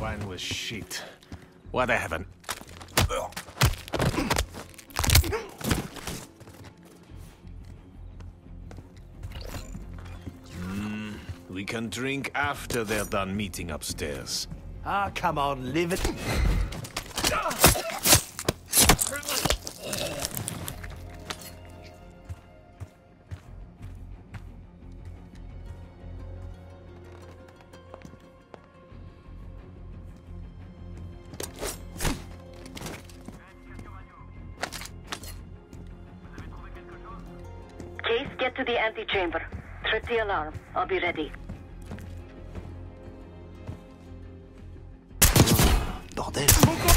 wine was shit. Why'd heaven. have an... Hmm, we can drink after they're done meeting upstairs. Ah, come on, live it. Case, get to the antechamber. Trip the alarm. I'll be ready. Bordel.